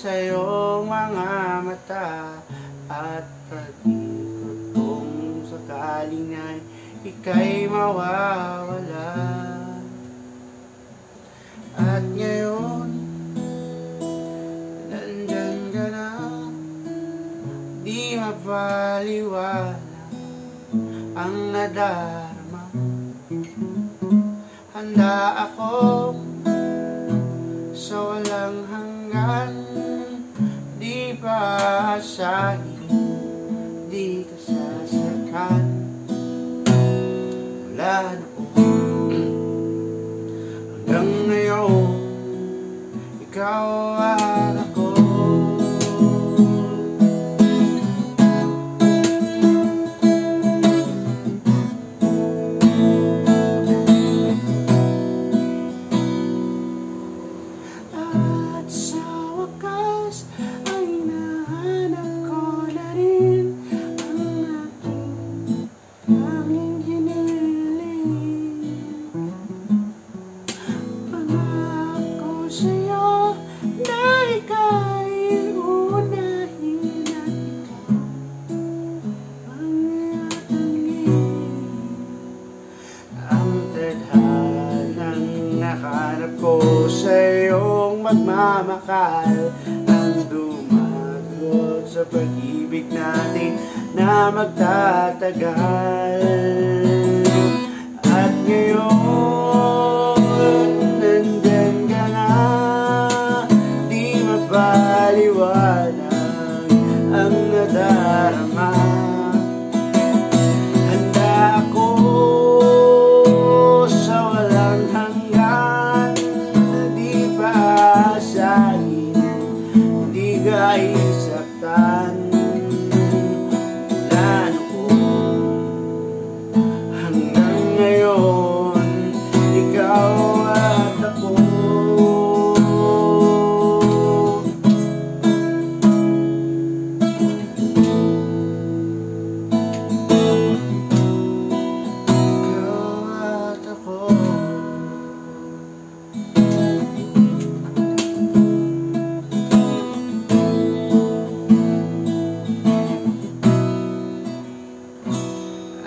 sa iyong mga mata. At pag-ikot kung sakaling ay ika'y mawawala. At ngayon, nandyan ka na. Di mapaliwanag ang nadarama Handa ako sa walang hanggan. Di pa asahin, di ka sasaktan. Wala po. Hanggang ngayon, ikaw sa iyong magmamakal Ang dumagot sa pag-ibig natin na magtatagal. At ngayon,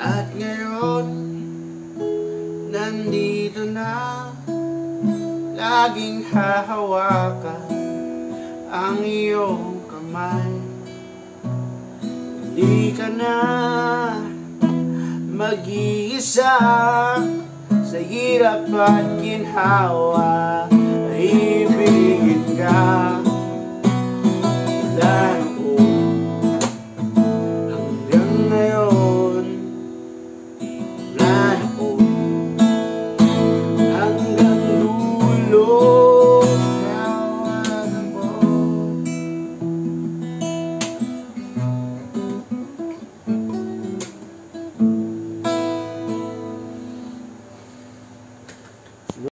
At ngayon, nandito na. Laging hahawakan ang iyong kamay. Hindi ka na mag-iisa Sa hirap at ginhawa